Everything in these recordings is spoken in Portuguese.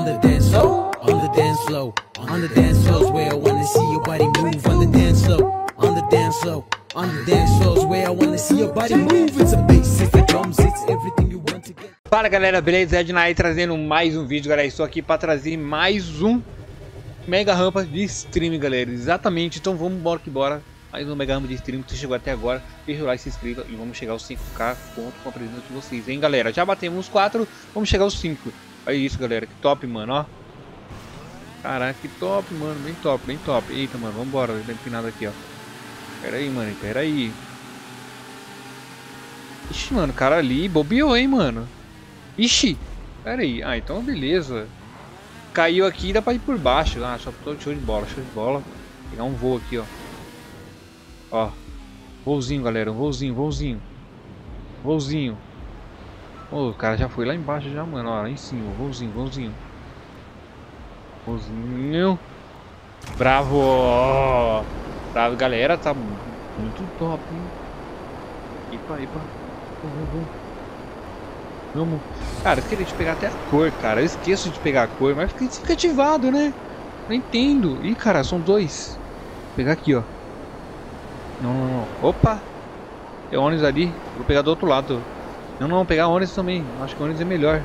on the dance floor, on the dance floor, on the dance where I wanna see your body move on the dance floor, on the dance floor, on the dance where I wanna see your body move. It's a bass, it's the drums, it's everything you want to get. Fala galera, beleza? Edna aí trazendo mais um vídeo, galera. Estou aqui para trazer mais um mega rampa de stream, galera. Exatamente, então vamos embora que bora. Mais um mega rampa de stream que chegou até agora. Deixa o like, se inscreva e vamos chegar aos 5k conto com a presença de vocês, hein, galera? Já batemos os 4, vamos chegar aos 5. Olha isso, galera, que top, mano, ó. Caraca, que top, mano, bem top, bem top. Eita, mano, vambora, tá empinado aqui, ó. Pera aí, mano, pera aí. Ixi, mano, o cara ali bobeou, hein, mano. Ixi, pera aí. Ah, então beleza. Caiu aqui, dá pra ir por baixo. Ah, só tô show de bola, show de bola. Vou pegar um voo aqui, ó. Ó. Voozinho, galera, um voozinho, voozinho. Voozinho. Oh, o cara já foi lá embaixo já, mano. Ó, lá em cima, voozinho, voozinho. Voozinho. Bravo! Bravo, galera, tá muito top, hein? Ipa, ipa. Vamos. Cara, eu queria te pegar até a cor, cara. Eu esqueço de pegar a cor, mas fica, fica ativado, né? Não entendo. Ih, cara, são dois. Vou pegar aqui, ó. Não, não, não. Opa! Tem ônibus ali. Vou pegar do outro lado. Não, não, pegar ônibus também. Acho que ônibus é melhor.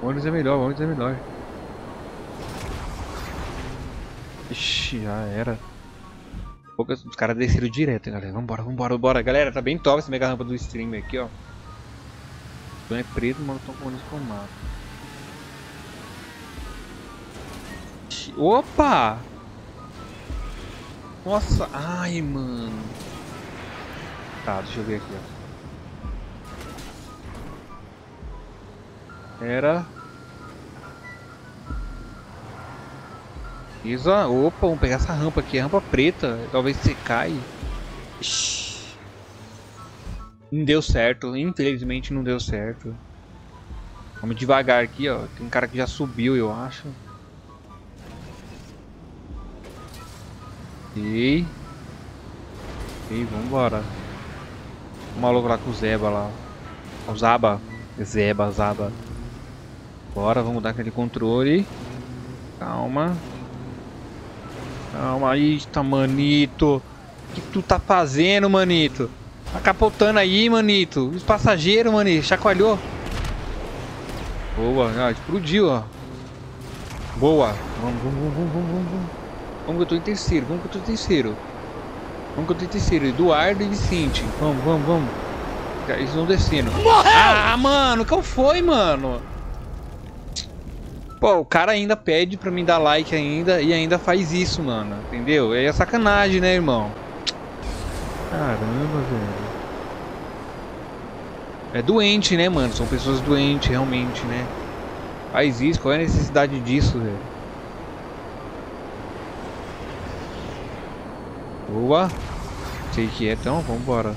Ônibus é melhor, ônibus é melhor. Ixi, já era. Poucas, os caras desceram direto, galera. Vambora, vambora, vambora. Galera, tá bem top esse mega rampa do stream aqui, ó. Não é preto, mas estão com eles com mato. Opa! Nossa, ai, mano. Tá, deixa eu ver aqui, ó. Era Isa, opa, vamos pegar essa rampa aqui, rampa preta, talvez você cai. Não deu certo, infelizmente não deu certo. Vamos devagar aqui, ó. Tem um cara que já subiu, eu acho. E E vambora. O maluco lá com o Zeba lá. O Zaba. Zeba, Zaba. Bora, vamos dar aquele controle. Calma. Calma aí, tá, manito. O que tu tá fazendo, manito? Tá capotando aí, manito. Os passageiros, manito. Chacoalhou. Boa, ah, explodiu, ó. Boa. Vamos, vamos, vamos, vamos, vamos. Vamos que eu tô em terceiro, vamos que eu tô em terceiro. Vamos que eu tô em terceiro. Eduardo e Vicente. Vamos, vamos, vamos. Eles vão descendo. Morreu! Ah, mano, qual foi, mano? Pô, o cara ainda pede pra mim dar like ainda e ainda faz isso, mano. Entendeu? É sacanagem, né, irmão? Caramba, velho. É doente, né, mano? São pessoas doentes, realmente, né? Faz isso, qual é a necessidade disso, velho? Boa. Sei que é, então, vambora.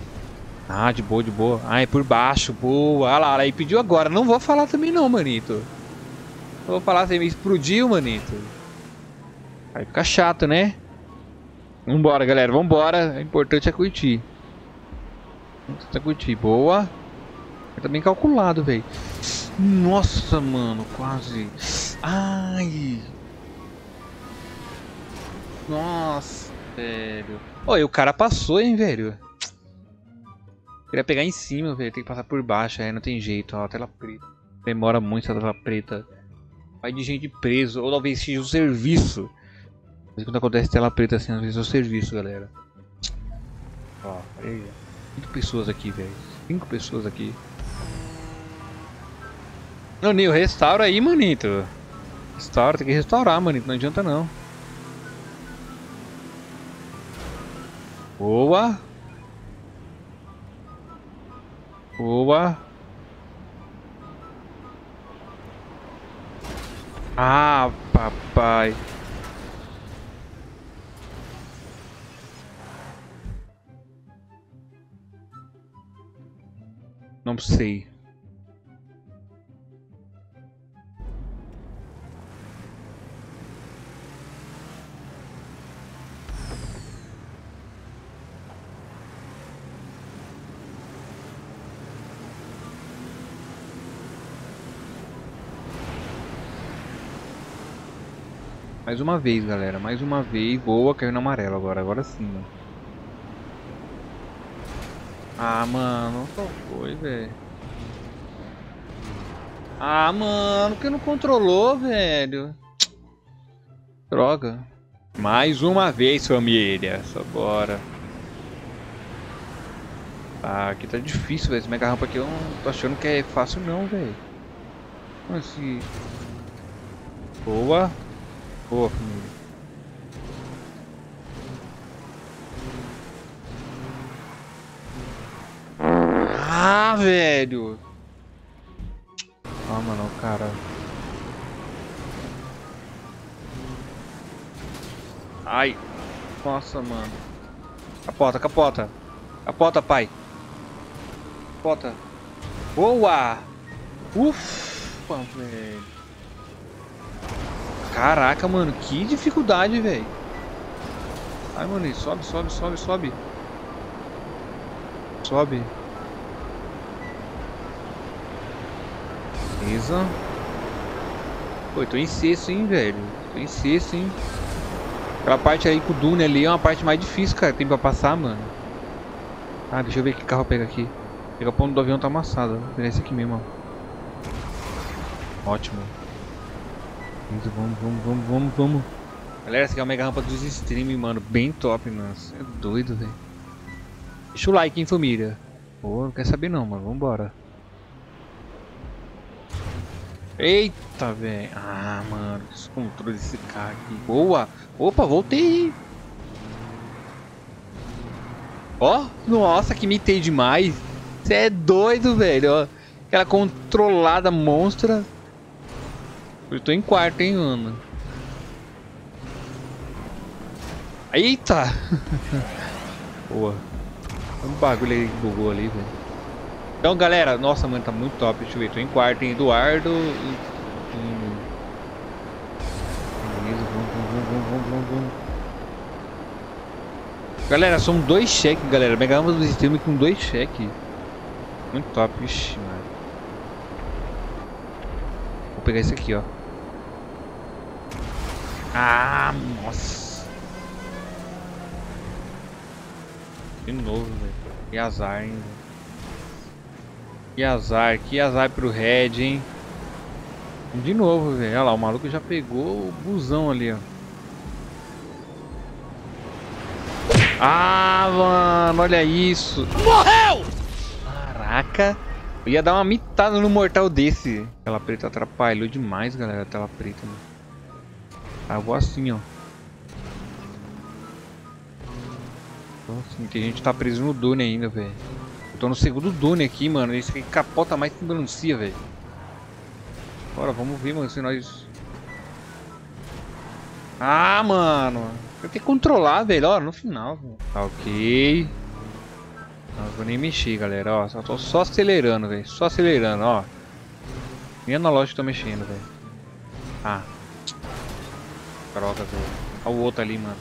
Ah, de boa, de boa. Ah, é por baixo, boa. Ah lá, aí pediu agora. Não vou falar também não, manito. Eu vou falar, me explodiu, manito. Vai ficar chato, né? Vambora, galera, vambora. O importante é curtir. É curtir. Boa. Tá bem calculado, velho. Nossa, mano, quase. Ai. Nossa, velho. Oi, o cara passou, hein, velho. Queria pegar em cima, velho. Tem que passar por baixo, aí não tem jeito. Ó, tela preta. Demora muito a tela preta. Vai de gente preso, ou talvez seja o serviço. Mas quando acontece tela preta assim, às vezes é o serviço, galera. Ó, aí, Cinco pessoas aqui, velho. Cinco pessoas aqui. Não, Nil, restaura aí, manito. Restaura, tem que restaurar, manito. Não adianta não. Boa. Boa. Ah, papai. Não sei. Mais uma vez, galera. Mais uma vez. Boa, caiu no amarelo agora. Agora sim, mano. Ah, mano. Qual foi, velho? Ah, mano. que não controlou, velho? Droga. Mais uma vez, família. Só bora. Ah, aqui tá difícil, velho. Esse mega rampa aqui eu não tô achando que é fácil não, velho. Como assim? Boa. Boa, família. Ah, velho. Ah, mano, cara. Ai. Nossa, mano. Capota, capota. Capota, pai. Capota. Boa! Ufa, velho. Caraca, mano. Que dificuldade, velho. Ai, mano. Sobe, sobe, sobe, sobe. Sobe. Beleza. Pô, tô em sexto, hein, velho. Tô em sexto, hein. Aquela parte aí com o Dune ali é uma parte mais difícil, cara. Tem pra passar, mano. Ah, deixa eu ver que carro pega aqui. Pega a ponta do avião tá amassado. Vou pegar esse aqui mesmo, ó. Ótimo. Vamos, vamos, vamos, vamos, vamos. Galera, essa aqui é a mega rampa dos streaming, mano. Bem top, mano. Você é doido, velho. Deixa o like, hein, família. Pô, não quer saber não, mano. Vambora. Eita, velho. Ah, mano. Esse controle desse carro aqui. Boa. Opa, voltei. Ó. Nossa, que mitei demais. Você é doido, velho. Aquela controlada monstra. Eu tô em quarto, hein, mano. Eita. Boa. Um bagulho aí bugou ali, velho. Então, galera, nossa, mano, tá muito top. Deixa eu ver, tô em quarto, em Eduardo. Beleza, vamos, vamos, vamos, vamos, vamos, vamos. Galera, são dois cheques, galera. Pegamos do sistema com dois cheques. Muito top, vixi, mano. Vou pegar esse aqui, ó. Ah, nossa. De novo, velho. Que azar, hein. Que azar, que azar pro Red, hein? De novo, velho. Olha lá, o maluco já pegou o busão ali, ó. Ah, mano, olha isso. Morreu! Caraca. Eu ia dar uma mitada no mortal desse. Tela preta atrapalhou demais, galera. Tela preta, mano. Ah, vou assim, ó. Nossa, tem gente que tá preso no Dune ainda, velho. Tô no segundo Dune aqui, mano. Esse aqui capota mais que melancia, velho. Bora, vamos ver, mano, se nós... Ah, mano. Eu tenho que controlar, velho. Ó, no final, velho. Tá ok. Não vou nem mexer, galera. Ó, só tô só acelerando, velho. Só acelerando, ó. Nem analógico tô mexendo, velho. Ah. Droga, velho. Olha o outro ali, mano.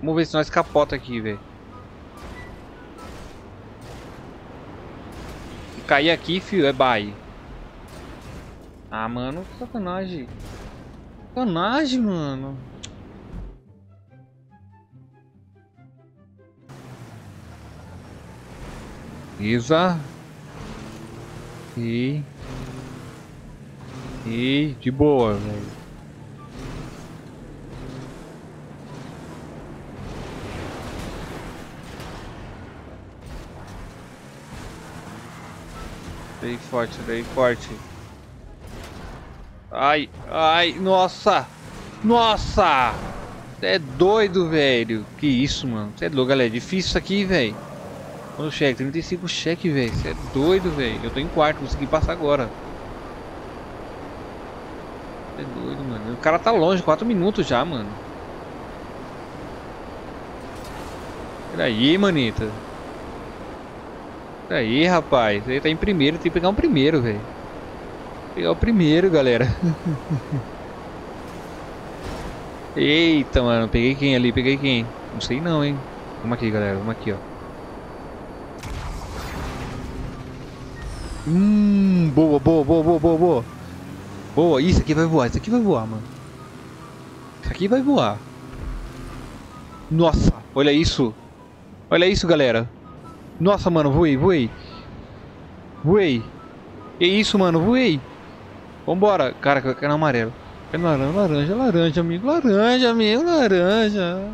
Vamos ver se nós capota aqui, velho. Cair aqui, fio, é bye. Ah, mano, sacanagem. Sacanagem, mano. Isa. E... E... De boa, velho. Daí forte, daí forte. Ai, ai, nossa! Nossa! É doido, velho. Que isso, mano. Você é louco, galera. É difícil isso aqui, velho. Quanto cheque? 35 cheque, velho. Você é doido, velho. Eu tô em quarto, consegui passar agora. Você é doido, mano. O cara tá longe, 4 minutos já, mano. Peraí, manita. Aí, rapaz. Ele tá em primeiro, tem que pegar um primeiro, velho. Pegar o primeiro, galera. Eita, mano. Peguei quem ali? Peguei quem? Não sei não, hein. Vamos aqui, galera. Vamos aqui, ó. Hum, boa, boa, boa, boa, boa, boa. Boa, isso aqui vai voar, isso aqui vai voar, mano. Isso aqui vai voar. Nossa, olha isso. Olha isso, galera. Nossa, mano, voei, voei. Voei. Que isso, mano, voei. Vambora. Cara, eu quero amarelo. Quero laranja, laranja, laranja, amigo. Laranja, amigo, laranja.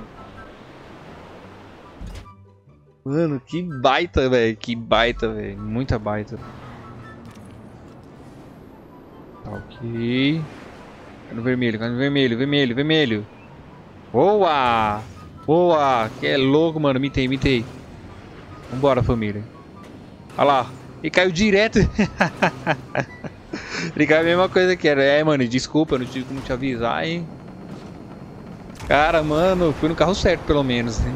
Mano, que baita, velho. Que baita, velho. Muita baita. Tá ok. Cai no vermelho, cai no vermelho, vermelho, vermelho. Boa! Boa! Que é louco, mano. Mitei, mitei. Vambora, família. Olha lá. E caiu direto. Ele caiu a mesma coisa que era. É, mano, desculpa, eu não tive como te avisar, hein. Cara, mano, fui no carro certo, pelo menos, hein.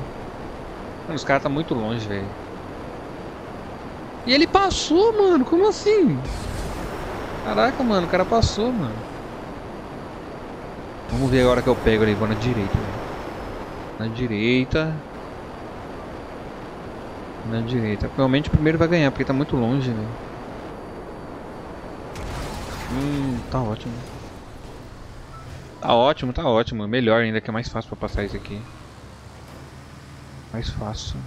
Mano, os caras tá muito longe, velho. E ele passou, mano. Como assim? Caraca, mano, o cara passou, mano. Vamos ver agora que eu pego ali. Vou na direita. Na direita. Na direita. Provavelmente o primeiro vai ganhar, porque tá muito longe, velho. Hum, tá ótimo. Tá ótimo, tá ótimo. Melhor ainda, que é mais fácil pra passar isso aqui. Mais fácil.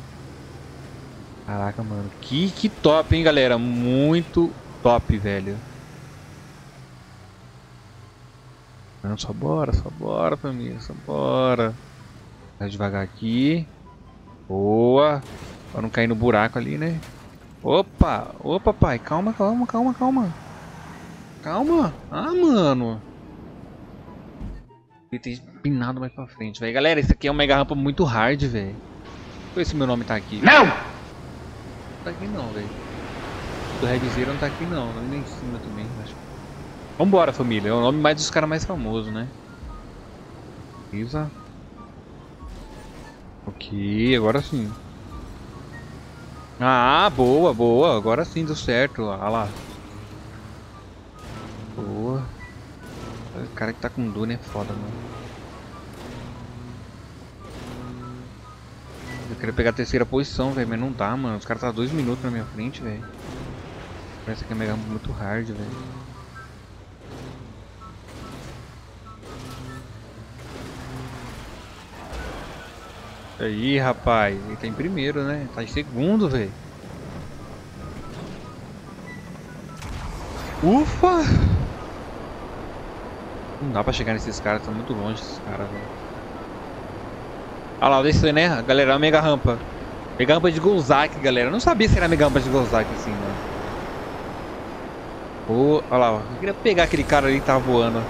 Caraca, mano. Que, que top, hein, galera. Muito top, velho. Não, só bora, só bora, família. Só bora. Vai devagar aqui. Boa. Pra não cair no buraco ali, né? Opa! Opa, pai. Calma, calma, calma, calma. Calma. Ah, mano. Ele tem empinado mais pra frente, velho. Galera, isso aqui é uma mega rampa muito hard, velho. Deixa eu ver se meu nome tá aqui. Não! Não tá aqui não, velho. Do Red Zero não tá aqui não. Nem em cima também, acho. Vambora, família. É o nome mais dos caras mais famosos, né? Isa. Ok, agora sim. Ah, boa, boa. Agora sim deu certo. Olha lá. Boa. O cara que tá com Dune é foda, mano. Eu queria pegar a terceira posição, velho, mas não dá, mano. Os caras tá dois minutos na minha frente, velho. Parece que é mega muito hard, velho. Aí, rapaz. Ele tá em primeiro, né? Tá em segundo, velho. Ufa! Não dá pra chegar nesses caras, tá muito longe esses caras, velho. Olha lá, desceu, né? Galera, a mega rampa. Mega rampa de Golzak, galera. Eu não sabia se era mega rampa de Golzak assim, mano. Oh, olha lá, eu queria pegar aquele cara ali que tava voando.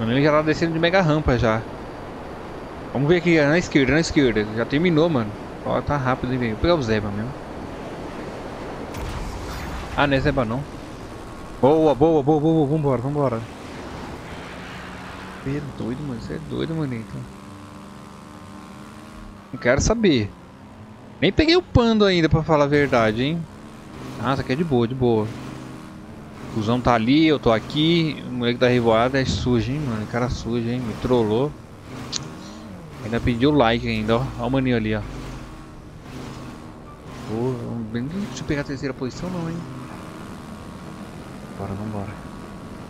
Mano, ele já tava descendo de mega rampa já. Vamos ver aqui, na esquerda, na esquerda. Já terminou, mano. Ó, tá rápido, hein, velho. Vou pegar o Zeba mesmo. Ah, não é Zeba não. Boa, boa, boa, boa, vambora, vambora. Você é doido, mano. Você é doido, manito. Não quero saber. Nem peguei o pando ainda, pra falar a verdade, hein. Ah, isso aqui é de boa, de boa. O Zão tá ali, eu tô aqui. O moleque da revoada é sujo, hein, mano. Cara sujo, hein. Me trollou. Ainda pediu like ainda, ó. Olha o maninho ali, ó. Pô, deixa eu pegar a terceira posição não, hein. Bora, vambora.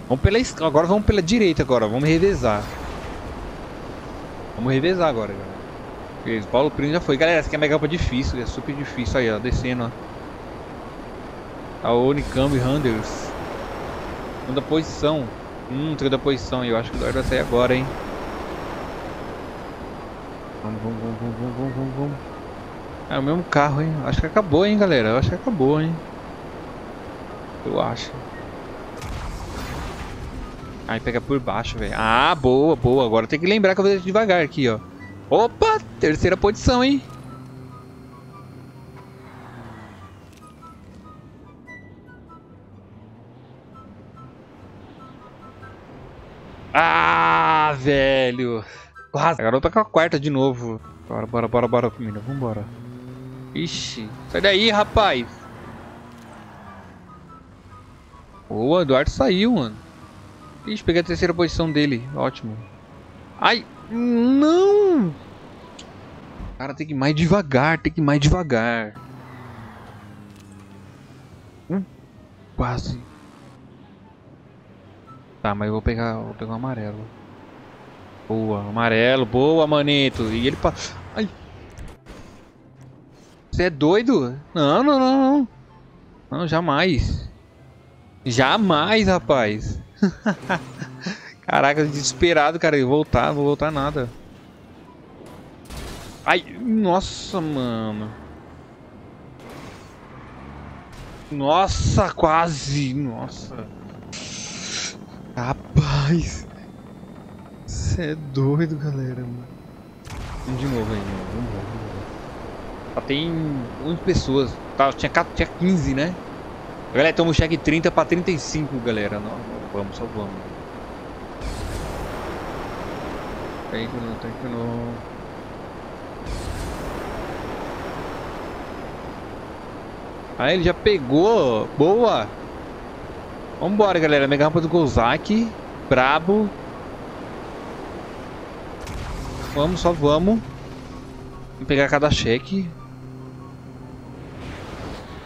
Vamos pela esquerda, agora vamos pela direita agora, vamos revezar. Vamos revezar agora, galera. Beleza, Paulo Primo já foi. Galera, essa aqui é mega difícil, é super difícil aí, ó, descendo, ó. A Unicamp Handers. Segunda posição. Hum, segunda posição, eu acho que vai sair agora, hein. Vamos, vamos, vamos, vamos, vamos, vamos, vamos. É o mesmo carro, hein. Acho que acabou, hein, galera. Eu acho que acabou, hein. Eu acho. Aí pega por baixo, velho. Ah, boa, boa. Agora tem que lembrar que eu vou devagar aqui, ó. Opa, terceira posição, hein? Ah, velho. Quase. Eu tô com a quarta de novo. Bora, bora, bora, bora, família. Vambora. Ixi. Sai daí, rapaz. O Eduardo saiu, mano. Ixi, peguei a terceira posição dele. Ótimo. Ai, não! Cara, tem que ir mais devagar, tem que ir mais devagar. Uh. quase. Tá, mas eu vou pegar, vou pegar o amarelo. Boa, amarelo, boa, manito. E ele passa. Ai. Você é doido? Não, não, não, não. Não, jamais. Jamais, rapaz. Caraca, desesperado, cara. Eu voltar, não vou voltar nada. Ai, nossa, mano. Nossa, quase. Nossa. Rapaz. Você é doido, galera, mano. Vamos de novo aí, mano. Vamos, vamos, vamos. Só tem 11 pessoas. Tá, tinha, tinha 15, né? Galera, estamos cheque 30 pra 35, galera. Não, vamos, só vamos. Tem que não, tem que não. Aí ele já pegou. Boa. Vambora, galera. Mega rampa do Gozak. Brabo. Vamos, só vamos. Vamos pegar cada cheque.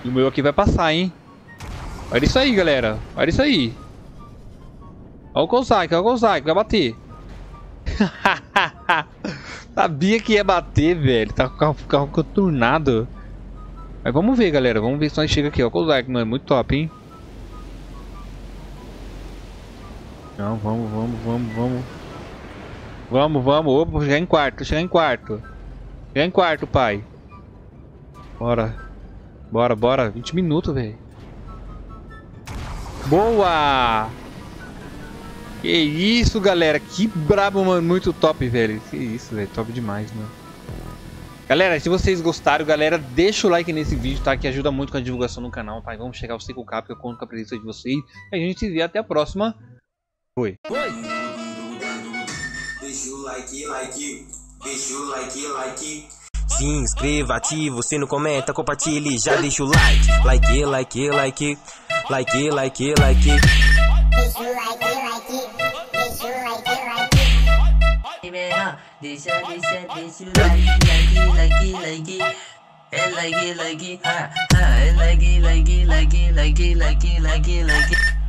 E o meu aqui vai passar, hein? Olha isso aí, galera. Olha isso aí. Olha o Kozak, olha o Kozak. Vai bater. Sabia que ia bater, velho. Tá com o carro, carro contornado. Mas vamos ver, galera. Vamos ver se nós chega aqui. O Kozak, mano. Muito top, hein? Não, vamos, vamos, vamos, vamos. Vamos, vamos. Opa, chegar em quarto, chegar em quarto. Chegar em quarto, pai. Bora. Bora, bora. 20 minutos, velho. Boa! Que isso, galera. Que brabo, mano. Muito top, velho. Que isso, velho. Top demais, mano. Galera, se vocês gostaram, galera, deixa o like nesse vídeo, tá? Que ajuda muito com a divulgação no canal, tá? E vamos chegar ao 5k, porque eu conto com a presença de vocês. E a gente se vê até a próxima. Foi. Foi! Deixa o like, like, deixa o like, like. Se inscreva, ativa o sino, comenta, compartilhe, já deixa o like. Like, like, like, like, like, like. Deixa o like, like, deixa o like, like. Deixa, deixa, deixa o like, like, like, like. É like, like, ha, ha, é like, like, like, like, like, like, like, like.